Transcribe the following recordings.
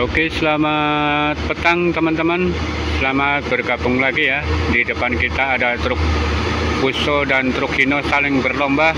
Oke, selamat petang teman-teman. Selamat bergabung lagi ya. Di depan kita ada truk Fuso dan truk Hino saling berlomba.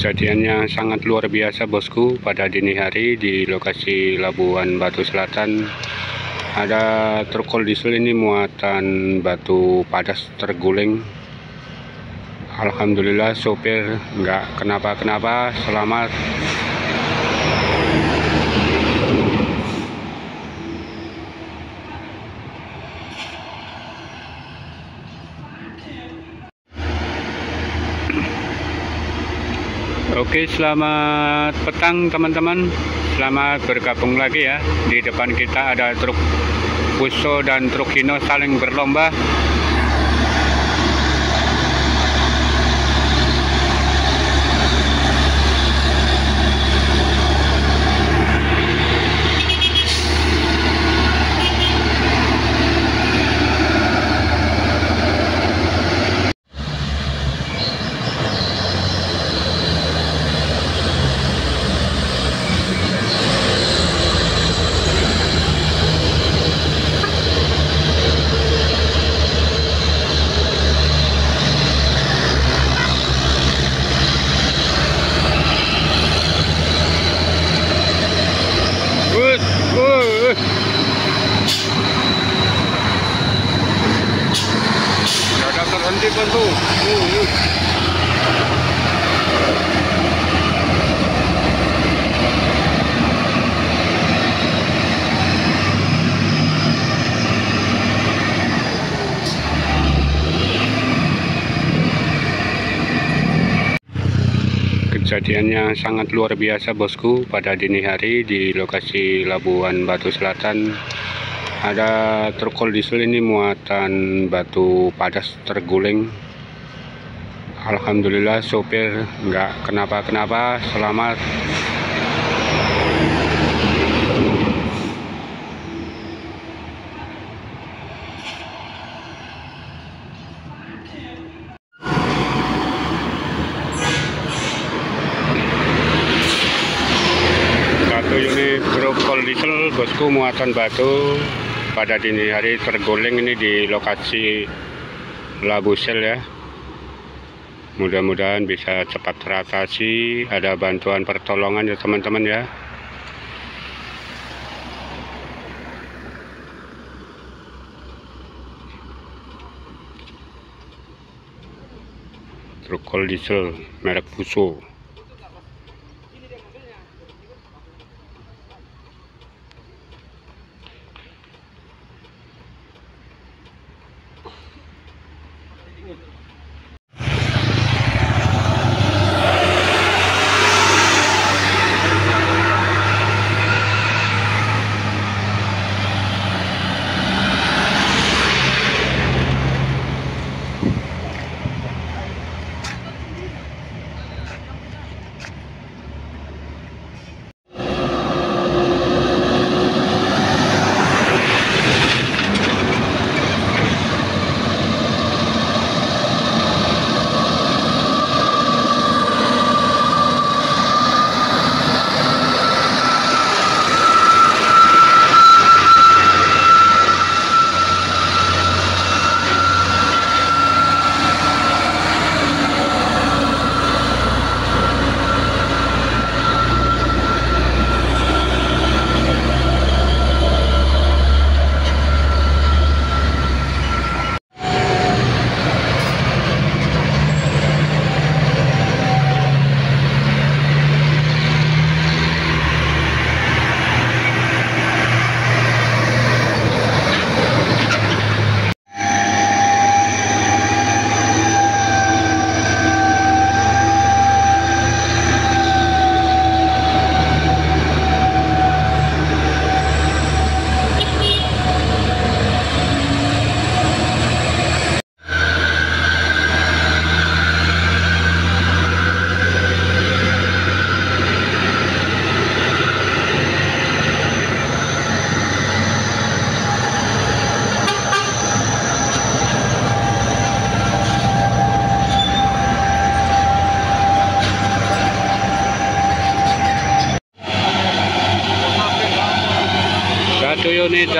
Kejadiannya sangat luar biasa bosku. Pada dini hari di lokasi Labuan Batu Selatan ada truk kol diesel ini muatan batu padas terguling. Alhamdulillah sopir nggak kenapa-kenapa. Selamat Oke, selamat petang teman-teman. Selamat bergabung lagi ya. Di depan kita ada truk Fuso dan truk Hino saling berlomba. Kejadiannya sangat luar biasa bosku. Pada dini hari di lokasi Labuan Batu Selatan ada truk kol diesel ini muatan batu padas terguling. Alhamdulillah sopir nggak kenapa-kenapa. Selamat Satu unit truk bosku muatan batu pada dini hari terguling ini di lokasi Labusel ya. Mudah-mudahan bisa cepat teratasi, ada bantuan pertolongan ya teman-teman ya. Truk diesel merek Fuso.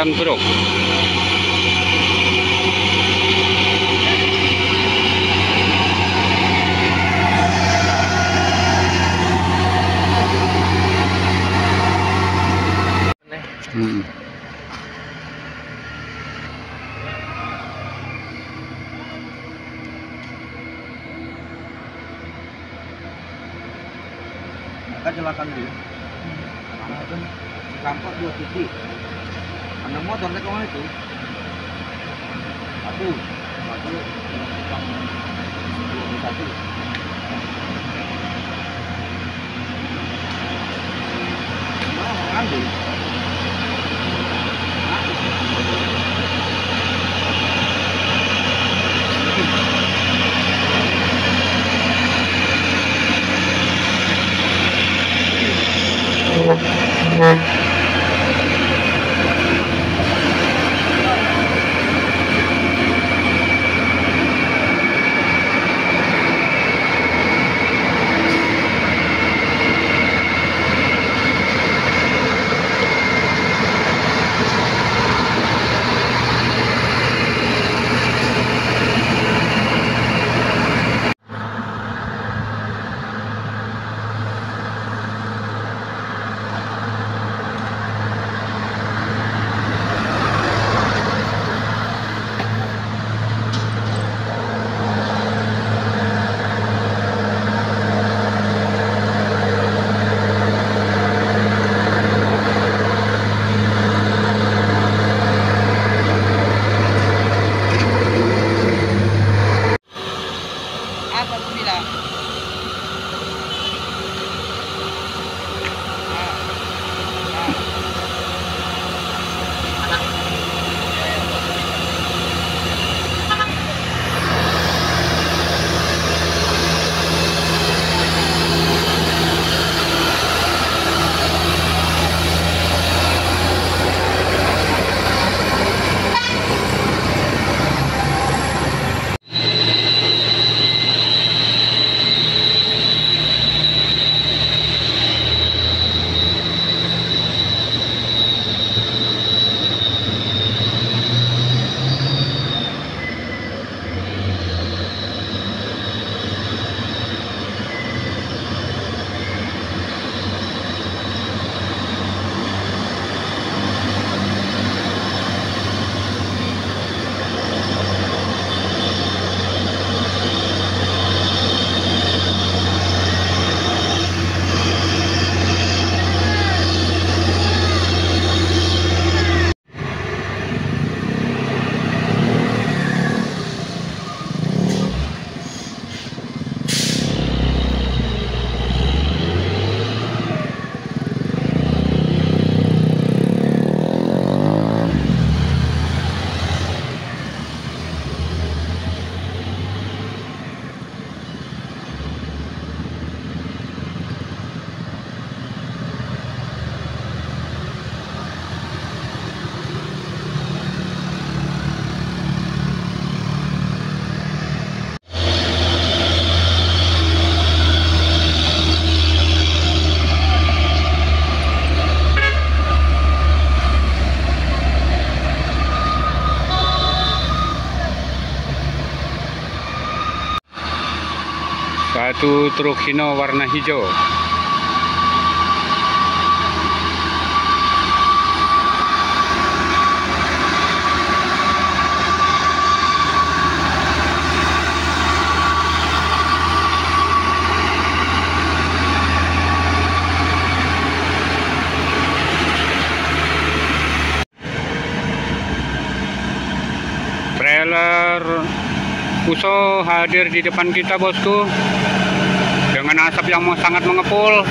Unit dan truk. Hmm. Satu. Satu satu Mana mau Satu truk Hino warna hijau. Trailer Fuso hadir di depan kita bosku dengan asap yang sangat mengepul